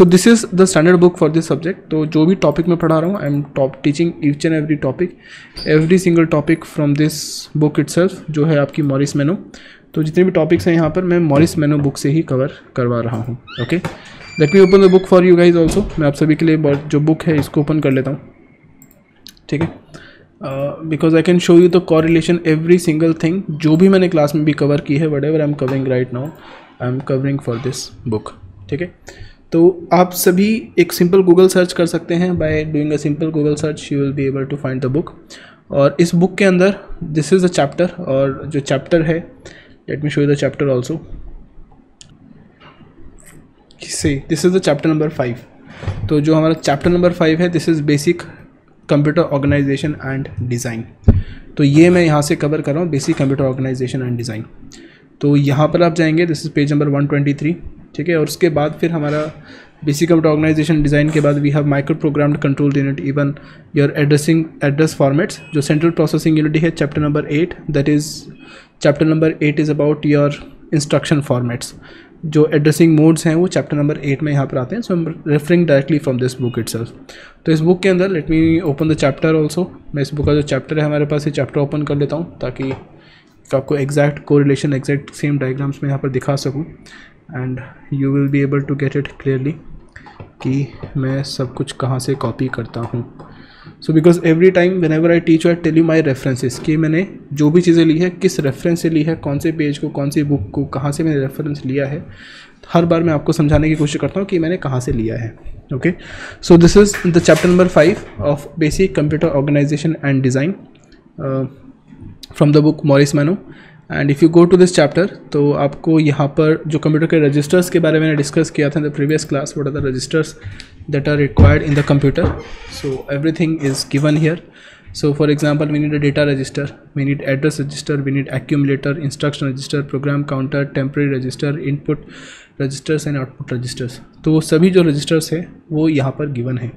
So this is the standard book for this subject तो जो भी टॉपिक मैं पढ़ा रहा हूँ I am top teaching each and every topic every single topic from this book it जो है आपकी मॉरिस मेनू तो जितने भी टॉपिक्स हैं यहाँ पर, मैं मॉरिस मेनू बुक से ही कवर करवा रहा हूँ okay let me open the book for you guys also मैं आप सभी के लिए जो बुक है इसको ओपन कर लेता हूँ, ठीक है? Because I can show you the correlation every single thing जो भी मैंने क्लास में भी कवर की है whatever I am covering right now I am covering for this book ठीक है? तो आप सभी एक सिंपल गूगल सर्च कर सकते हैं. By doing a simple Google search you will be able to find the book और इस बुक के अंदर दिस इज़ द चैप्टर और जो चैप्टर है let me show you the chapter also so this is the chapter number five तो जो हमारा चैप्टर नंबर फाइव है this is basic computer organisation and design तो ये मैं यहाँ से कवर कर रहा हूँ basic computer organisation and design तो यहाँ पर आप जाएँगे this is page number one twenty three ठीक है? और उसके बाद फिर हमारा बेसिक कंप्यूटर ऑर्गेनाइजेशन डिज़ाइन के बाद we have micro programmed control unit even your addressing address formats जो सेंट्रल प्रोसेसिंग यूनिट है chapter number eight that is chapter number eight is about your instruction formats जो addressing modes हैं, वो chapter number eight में यहाँ पर आते हैं so am referring directly from this book it तो इस बुक के अंदर let me open the chapter also मैं इस बुक का जो चैप्टर है, हमारे पास ये चैप्टर ओपन कर लेता हूँ, ताकि आपको एग्जैक्ट को रिलेशन एग्जैक्ट सेम डायग्राम्स में यहाँ पर दिखा सकूँ। And you will be able to get it clearly कि मैं सब कुछ कहाँ से कॉपी करता हूँ। So because every time whenever I teach I tell you my references कि मैंने जो भी चीज़ें ली है, किस रेफरेंस से ली है, कौन से पेज को, कौन सी बुक को, कहाँ से मैंने रेफरेंस लिया है, हर बार मैं आपको समझाने की कोशिश करता हूँ कि मैंने कहाँ से लिया है। Okay so this is the chapter number five of basic computer organisation and design from the book Morris Mano and if you go to this chapter तो आपको यहाँ पर जो कंप्यूटर के रजिस्टर्स के बारे में डिस्कस किया था the previous class what are the registers that are required in the computer so everything is given here so for example we need a data register we need address register we need accumulator instruction register program counter temporary register input registers and output registers तो सभी जो registers हैं, वो यहाँ पर given है.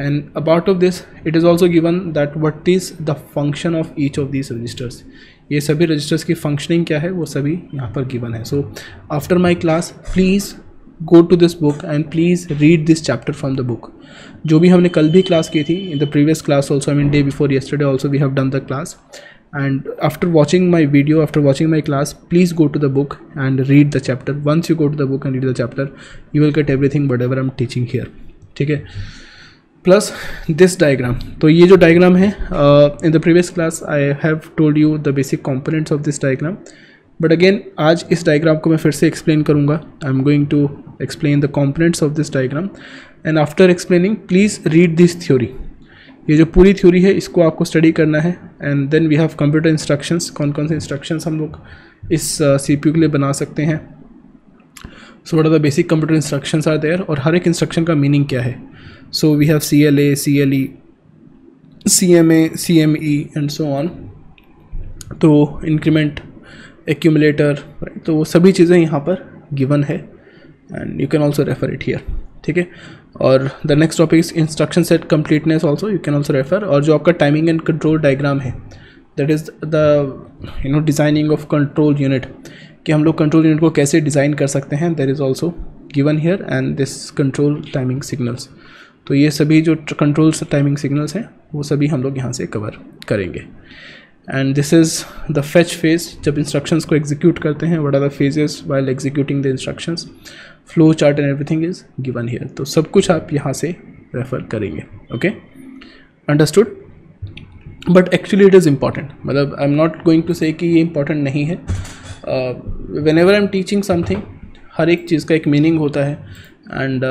And apart of this it is also given that what is the function of each of this registers ये सभी रजिस्टर्स की फंक्शनिंग क्या है, वो सभी यहाँ पर गिवन है। So after my class please go to this book and please read this chapter from the book जो भी हमने कल भी क्लास की थी in the previous class also I mean day before yesterday also we have done the class and after watching my video after watching my class please go to the book and read the chapter once you go to the book and read the chapter you will get everything but ever am teaching here ठीक है? Plus this diagram तो ये जो diagram है in the previous class I have told you the basic components of this diagram but again आज इस diagram को मैं फिर से एक्सप्लेन करूँगा. I am going to explain the components of this diagram and after explaining please read this theory ये जो पूरी थ्योरी है इसको आपको स्टडी करना है. And then we have computer instructions कौन कौन से इंस्ट्रक्शंस हम लोग इस सी uh, के लिए बना सकते हैं? So what are the basic computer instructions are there और हर एक इंस्ट्रक्शन का मीनिंग क्या है? So we have C L A C L E C M A C M E and so on तो इंक्रीमेंट एक्यूमुलेटर तो वो सभी चीज़ें यहाँ पर गिवन है। And you can also refer it here ठीक है? और the next topic is instruction set completeness also you can also refer और जो आपका टाइमिंग एंड कंट्रोल डायग्राम है that is the you know designing of control unit कि हम लोग कंट्रोल यूनिट को कैसे डिज़ाइन कर सकते हैं there is also given here and this control timing signals तो ये सभी जो कंट्रोल टाइमिंग सिग्नल्स हैं, वो सभी हम लोग यहाँ से कवर करेंगे. And this is the fetch phase जब इंस्ट्रक्शंस को एग्जीक्यूट करते हैं what are the phases while executing the instructions flow chart and everything is given here तो सब कुछ आप यहाँ से रेफर करेंगे. Okay understood but actually it is important मतलब I am not going to say कि ये इंपॉर्टेंट नहीं है. Whenever I am teaching something हर एक चीज़ का एक मीनिंग होता है। And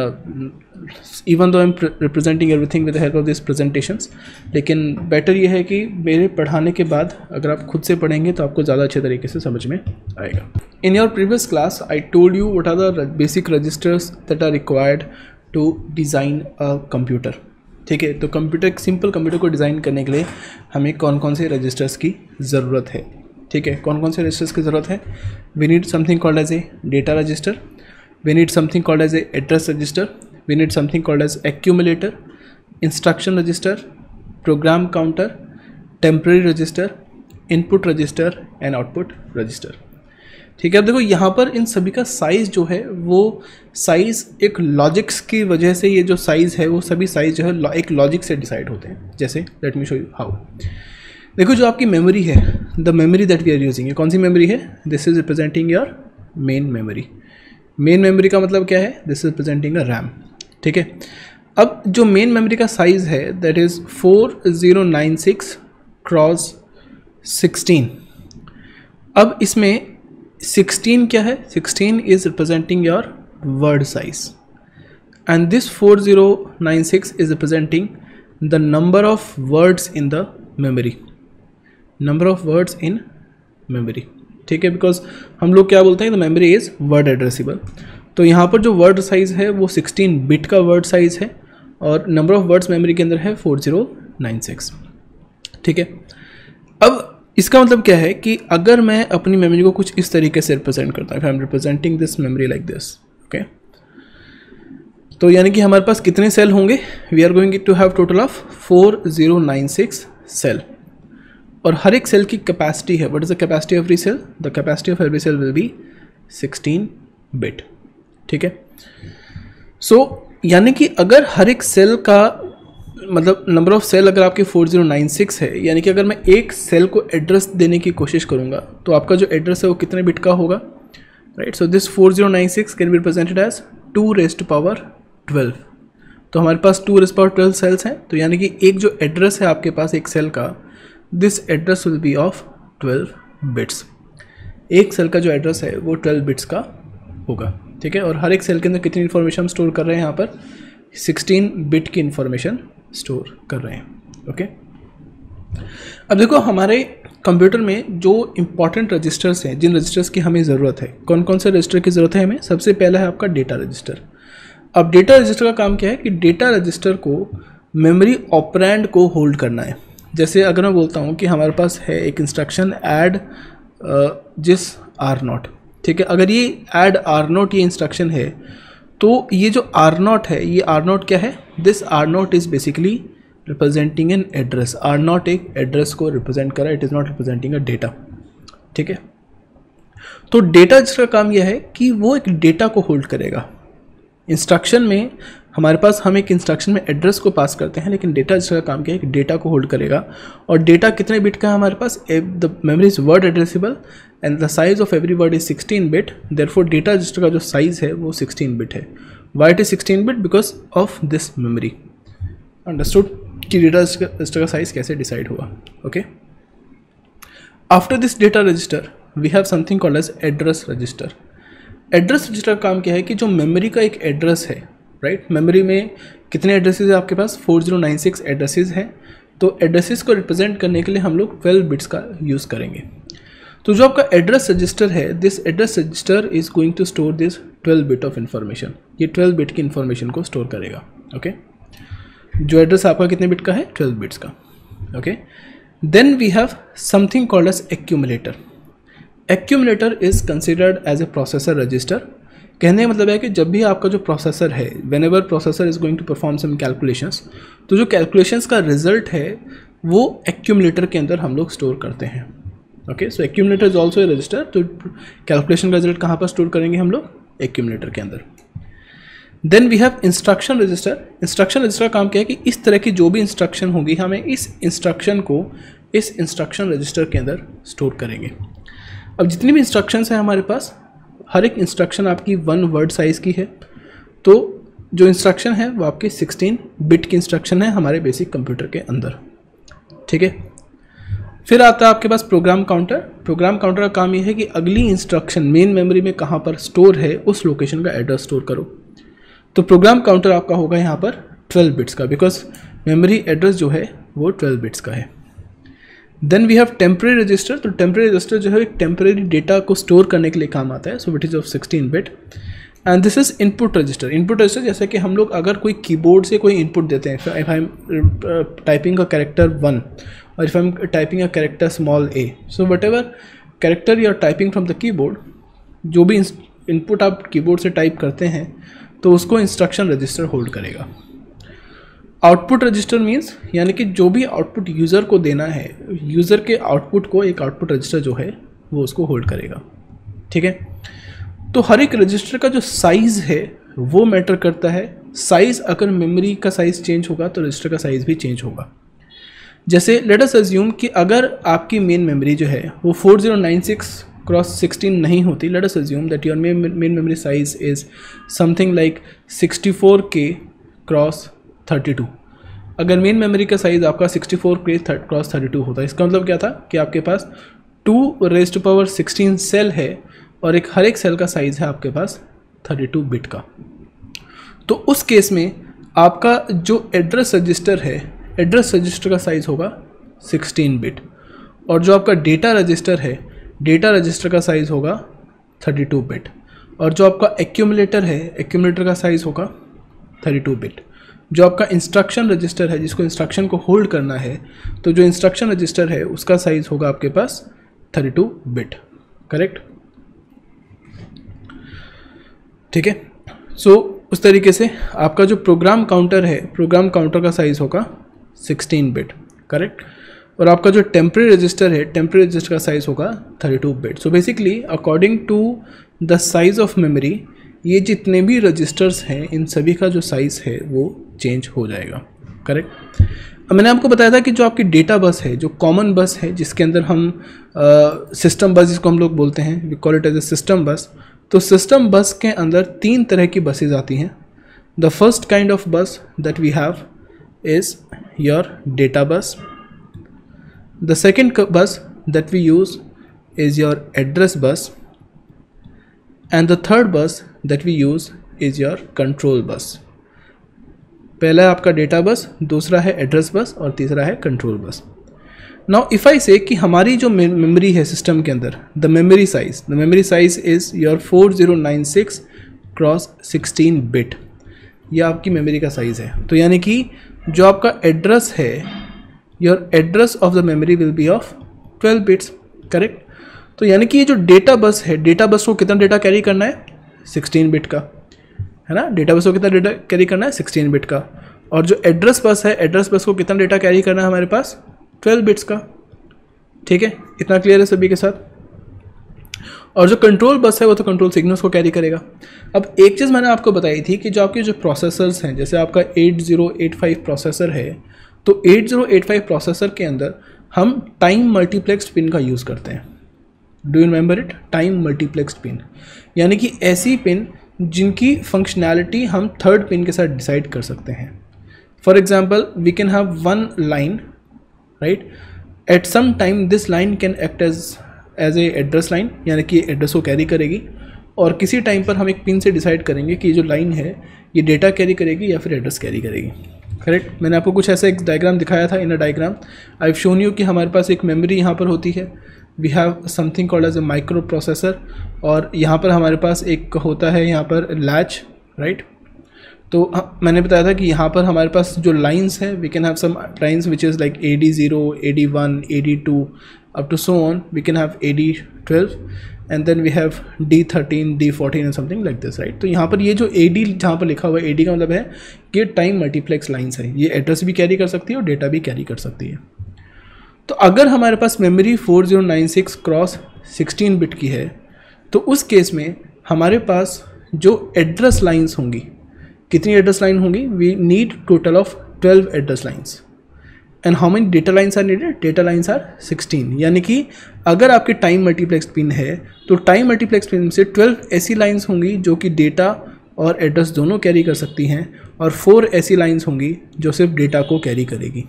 even though I am representing everything with help of this presentations लेकिन बेटर ये है कि मेरे पढ़ाने के बाद अगर आप खुद से पढ़ेंगे तो आपको ज़्यादा अच्छे तरीके से समझ में आएगा। In your previous class I told you what are the basic registers that are required to design a computer ठीक है? तो कंप्यूटर सिंपल कंप्यूटर को डिज़ाइन करने के लिए हमें कौन कौन से रजिस्टर्स की ज़रूरत है? ठीक है कौन कौन से रजिस्टर्स की ज़रूरत है? We need something called as a data register we need something called as address register we need something called as accumulator instruction register program counter temporary register input register and output register ठीक है, अब देखो यहाँ पर इन सभी का size जो है, वो साइज़ एक लॉजिक्स की वजह से ये जो साइज़ है, वो सभी साइज़ जो है एक लॉजिक से डिसाइड होते हैं। जैसे let me show you how देखो जो आपकी मेमोरी है the memory that we are using कौन सी मेमोरी है? This is representing your main memory main memory का मतलब क्या है? This is representing a RAM ठीक है? अब जो मेन मेमोरी का साइज़ है that is four zero nine six cross sixteen अब इसमें सिक्सटीन क्या है? Sixteen is representing your word size and this four zero nine six is representing the number of words in the memory number of words in memory ठीक है because हम लोग क्या बोलते हैं the memory is word addressable तो यहाँ पर जो वर्ड साइज़ है, वो 16 बिट का वर्ड साइज़ है और नंबर ऑफ़ वर्ड्स मेमोरी के अंदर है 4096 ठीक है? अब इसका मतलब क्या है कि अगर मैं अपनी मेमोरी को कुछ इस तरीके से रिप्रेजेंट करता हूँ I am representing this memory like this okay तो यानी कि हमारे पास कितने सेल होंगे? We are going to have total of four zero nine six cell और हर एक सेल की कैपेसिटी है। What is the capacity of every cell the capacity of every cell will be 16 bit ठीक है? सो so, यानी कि अगर हर एक सेल का मतलब नंबर ऑफ़ सेल अगर आपके 4096 है यानी कि अगर मैं एक सेल को एड्रेस देने की कोशिश करूँगा तो आपका जो एड्रेस है वो कितने बिट का होगा? Right so this 4096 can be represented as two raised power 12 तो हमारे पास टू रेस्ट पावर 12 सेल्स हैं। तो यानी कि एक जो एड्रेस है आपके पास एक सेल का this address will be of 12 bits. एक सेल का जो एड्रेस है, वो 12 बिट्स का होगा, ठीक है? और हर एक सेल के अंदर कितनी इन्फॉर्मेशन हम स्टोर कर रहे हैं यहाँ पर? 16 बिट की इन्फॉर्मेशन स्टोर कर रहे हैं, ओके? अब देखो, हमारे कंप्यूटर में जो इंपॉर्टेंट रजिस्टर्स हैं, जिन रजिस्टर्स की हमें ज़रूरत है कौन कौन से रजिस्टर की ज़रूरत है हमें? सबसे पहला है आपका डेटा रजिस्टर अब डेटा रजिस्टर का काम क्या है कि डेटा रजिस्टर को मेमोरी ऑपरेंड को होल्ड करना है। जैसे अगर मैं बोलता हूँ कि हमारे पास है एक इंस्ट्रक्शन ऐड जिस आर नॉट ठीक है? अगर ये ऐड आर नोट ये इंस्ट्रक्शन है तो ये जो आर नॉट है, ये आर नॉट क्या है? This R naught is basically representing an address R naught एक एड्रेस को रिप्रेजेंट करा it is not representing a data ठीक है? तो डेटा जिसका काम यह है कि वो एक डेटा को होल्ड करेगा। इंस्ट्रक्शन में हमारे पास हम एक इंस्ट्रक्शन में एड्रेस को पास करते हैं, लेकिन डेटा जिसका काम किया है कि डेटा को होल्ड करेगा। और डेटा कितने बिट का है हमारे पास? The memory is word addressable and the size of every word is sixteen bit therefore data register का जो साइज़ है, वो सिक्सटीन बिट है। Why it is sixteen bit because of this memory understood कि data register का size कैसे decide हुआ? Okay after this data register we have something called as address register address register का काम क्या है कि जो मेमोरी का एक एड्रेस है राइट right? मेमोरी में कितने एड्रेसेस है आपके पास? 4096 एड्रेसेस हैं। तो एड्रेसेस को रिप्रेजेंट करने के लिए हम लोग 12 बिट्स का यूज़ करेंगे। तो जो आपका एड्रेस रजिस्टर है this address register is going to store this 12 bit of information ये 12 बिट की इन्फॉर्मेशन को स्टोर करेगा। Okay okay? जो एड्रेस आपका कितने बिट का है? 12 बिट्स का। Okay then we have something called as accumulator accumulator is considered as a processor register कहने का मतलब है कि जब भी आपका जो प्रोसेसर है whenever processor is going to perform some calculations तो जो कैलकुलेशंस का रिज़ल्ट है, वो एक्यूमुलेटर के अंदर हम लोग स्टोर करते हैं। Okay so accumulator is also a register तो कैलकुलेशन का रिज़ल्ट कहाँ पर स्टोर करेंगे हम लोग? एक्यूमलेटर के अंदर। Then we have instruction register instruction register का काम क्या है कि इस तरह की जो भी इंस्ट्रक्शन होगी, हमें इस इंस्ट्रक्शन को इस इंस्ट्रक्शन रजिस्टर के अंदर स्टोर करेंगे। अब जितनी भी इंस्ट्रक्शंस हैं हमारे पास हर एक इंस्ट्रक्शन आपकी वन वर्ड साइज़ की है। तो जो इंस्ट्रक्शन है, वो आपकी 16 बिट की इंस्ट्रक्शन है हमारे बेसिक कंप्यूटर के अंदर। ठीक है? फिर आता है आपके पास प्रोग्राम काउंटर प्रोग्राम काउंटर का काम ये है कि अगली इंस्ट्रक्शन मेन मेमोरी में कहाँ पर स्टोर है, उस लोकेशन का एड्रेस स्टोर करो। तो प्रोग्राम काउंटर आपका होगा यहाँ पर 12 बिट्स का बिकॉज़ मेमोरी एड्रेस जो है, वो 12 बिट्स का है। Then we have temporary register तो टेम्प्रेरी रजिस्टर जो है, एक टेम्प्रेरी डेटा को स्टोर करने के लिए काम आता है। So it is of sixteen bit and this is input register input register जैसे कि हम लोग अगर कोई कीबोर्ड से कोई इनपुट देते हैं। If I am typing a character one और if I am typing a character small A so whatever character you are typing from the keyboard जो भी इनपुट आप कीबोर्ड से टाइप करते हैं तो उसको इंस्ट्रक्शन रजिस्टर होल्ड करेगा। आउटपुट रजिस्टर मीन्स यानी कि जो भी आउटपुट यूज़र को देना है यूज़र के आउटपुट को एक आउटपुट रजिस्टर जो है, वो उसको होल्ड करेगा। ठीक है? तो हर एक रजिस्टर का जो साइज़ है, वो मैटर करता है। साइज़ अगर मेमोरी का साइज़ चेंज होगा तो रजिस्टर का साइज़ भी चेंज होगा। जैसे लेट अस अज्यूम कि अगर आपकी मेन मेमोरी जो है, वो 4096 क्रॉस 16 नहीं होती let us assume that your main memory size is something like 64 K cross 32 अगर मेन मेमोरी का साइज़ आपका 64 के क्रॉस 32 होता है, इसका मतलब क्या था? कि आपके पास two raise to power 16 cell है और एक हर एक सेल का साइज़ है आपके पास 32 बिट का। तो उस केस में आपका जो एड्रेस रजिस्टर है एड्रेस रजिस्टर का साइज़ होगा 16 बिट और जो आपका डेटा रजिस्टर है डेटा रजिस्टर का साइज़ होगा 32 बिट और जो आपका एक्यूमुलेटर है एक्यूमलेटर का साइज़ होगा 32 बिट जो आपका इंस्ट्रक्शन रजिस्टर है, जिसको इंस्ट्रक्शन को होल्ड करना है तो जो इंस्ट्रक्शन रजिस्टर है, उसका साइज़ होगा आपके पास 32 बिट करेक्ट ठीक है? सो उस तरीके से आपका जो प्रोग्राम काउंटर है प्रोग्राम काउंटर का साइज़ होगा 16 बिट करेक्ट और आपका जो टेम्प्रेरी रजिस्टर है टेम्प्रेरी रजिस्टर का साइज़ होगा 32 bit so basically according to the size of memory ये जितने भी रजिस्टर्स हैं, इन सभी का जो साइज़ है, वो चेंज हो जाएगा। करेक्ट अब मैंने आपको बताया था कि जो आपकी डेटा बस है, जो कॉमन बस है, जिसके अंदर हम सिस्टम बस जिसको हम लोग बोलते हैं we call it as a system बस तो सिस्टम बस के अंदर तीन तरह की बसेज आती हैं। The first kind of bus that we have is your data bus the second bus that we use is your address bus and the third bus that we use is your control bus पहला है आपका data bus दूसरा है address bus और तीसरा है control bus now if I से कि हमारी जो मेमोरी है सिस्टम के अंदर the memory size the memory size is your four zero nine six cross sixteen bit यह आपकी मेमोरी का साइज़ है. तो यानी कि जो आपका एड्रेस है your address of the memory will be of twelve bits correct तो यानी कि ये जो डेटा बस है, डेटा बस को कितना डेटा कैरी करना है? सिक्सटीन बिट का। है ना? डेटा बस को कितना डेटा कैरी करना है? सिक्सटीन बिट का। और जो एड्रेस बस है एड्रेस बस को कितना डेटा कैरी करना है हमारे पास? ट्वेल्व बिट्स का। ठीक है? इतना क्लियर है सभी के साथ? और जो कंट्रोल बस है, वो तो कंट्रोल सिग्नल्स को कैरी करेगा। अब एक चीज़ मैंने आपको बताई थी कि जो आपके जो प्रोसेसर्स हैं, जैसे आपका 8085 प्रोसेसर है तो 8085 प्रोसेसर के अंदर हम टाइम मल्टीप्लेक्स पिन का यूज़ करते हैं। Do you remember it time multiplex pin यानी कि ऐसी पिन जिनकी फंक्शनैलिटी हम थर्ड पिन के साथ डिसाइड कर सकते हैं। For example we can have one line right at some time this line can act as as a address line यानी कि एड्रेस को कैरी करेगी। और किसी टाइम पर हम एक पिन से डिसाइड करेंगे कि ये जो लाइन है, ये डेटा कैरी करेगी या फिर एड्रेस कैरी करेगी। करेक्ट मैंने आपको कुछ ऐसा एक डायग्राम दिखाया था in a diagram I shown you कि हमारे पास एक मेमोरी यहाँ पर होती है। We have something called as a microprocessor और यहाँ पर हमारे पास एक होता है यहाँ पर लैच राइट तो मैंने बताया था कि यहाँ पर हमारे पास जो लाइंस है we can have some lines which is like A D zero A D one A D two up to so on we can have A D twelve and then we have D thirteen D fourteen and something like this right तो यहाँ पर ये जो A D जहाँ पर लिखा हुआ है ए डी का मतलब है कि टाइम मल्टीप्लेक्स लाइन्स है। ये एड्रेस भी कैरी कर सकती है और डेटा भी कैरी कर सकती है। तो अगर हमारे पास memory four zero nine six cross sixteen bit की है तो उस केस में हमारे पास जो एड्रेस लाइन्स होंगी, कितनी एड्रेस लाइन होंगी? We need total of twelve address lines and how many data lines are needed data lines are sixteen यानी कि अगर आपके टाइम मल्टीप्लेक्स पिन है तो टाइम मल्टीप्लेक्स पिन से ट्वेल्व ऐसी लाइन्स होंगी जो कि डेटा और एड्रेस दोनों कैरी कर सकती हैं, और फोर ऐसी लाइन्स होंगी जो सिर्फ़ डेटा को कैरी करेगी।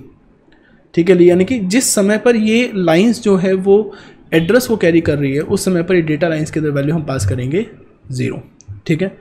ठीक है, यानी कि जिस समय पर ये लाइंस जो है वो एड्रेस वो कैरी कर रही है, उस समय पर ये डेटा लाइंस के अंदर वैल्यू हम पास करेंगे ज़ीरो ठीक है?